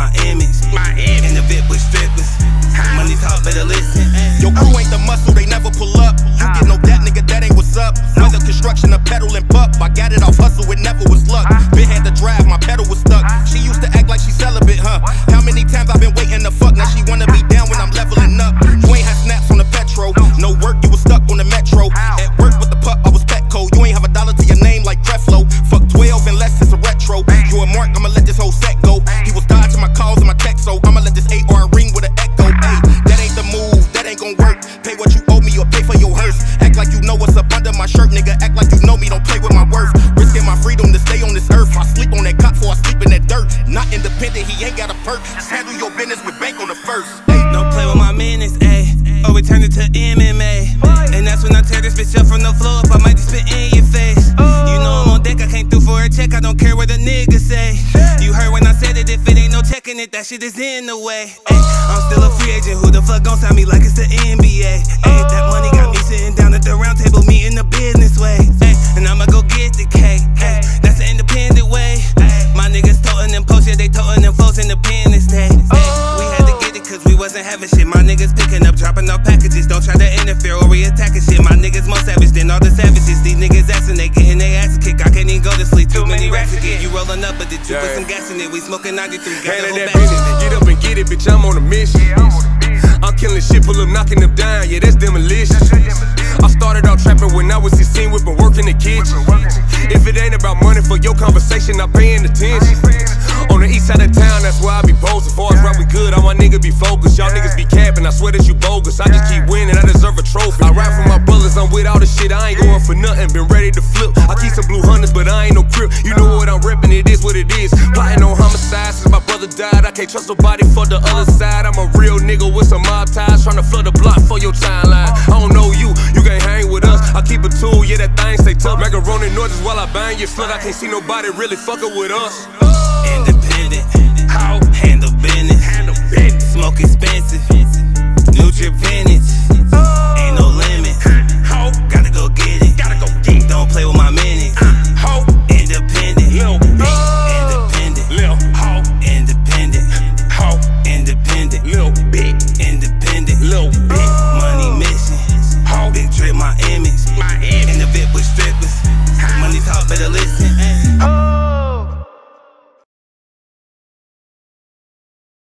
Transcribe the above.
my image. My image. And the bit with strippers. Money talk, better listen. Your crew ain't the muscle, they never. Act like you know me, don't play with my worth. Risking my freedom to stay on this earth. I sleep on that cot before I sleep in that dirt. Not independent, he ain't got a perk. Just handle your business with bank on the first. Ay, Don't play with my minutes, ayy. Or we turn it to MMA. And that's when I tear this bitch up from the floor up. I might just spit in your face. You know I'm on deck, I came through for a check. I don't care what the niggas say. You heard when I said it, if it ain't no checking it, that shit is in the way. Ayy, I'm still a free agent. Who the fuck gon' sign me like it's the NBA? Ayy, cause we wasn't having shit. My niggas picking up, dropping off packages. Don't try to interfere or we attacking shit. My niggas more savage than all the savages. These niggas assin', they getting their ass kicked. I can't even go to sleep. Too many racks to get. You rolling up, but did you put some gas in it? We smoking 93, got the Handle whole that batch. business, get up and get it, bitch. I'm on a mission. I'm killing shit, pull up, knocking them down. Yeah, that's demolition. I started out trapping when I was 16, whipping work in the kitchen. About money for your conversation, I'm paying attention. On the east side of town, that's where I be posing. Far as right, we good. All my niggas be focused. Y'all niggas be capping. I swear that you bogus. I just keep winning. I deserve a trophy. I ride for my brothers. I'm with all the shit. I ain't going for nothing. Been ready to flip. I keep some blue hunters, but I ain't no crip. You know what I'm repping. It is what it is. Plotting on homicide since my brother died. I can't trust nobody for the other side. That thing stay tough. Macaroni noises while I bang your slut. I can't see nobody really fucking with us.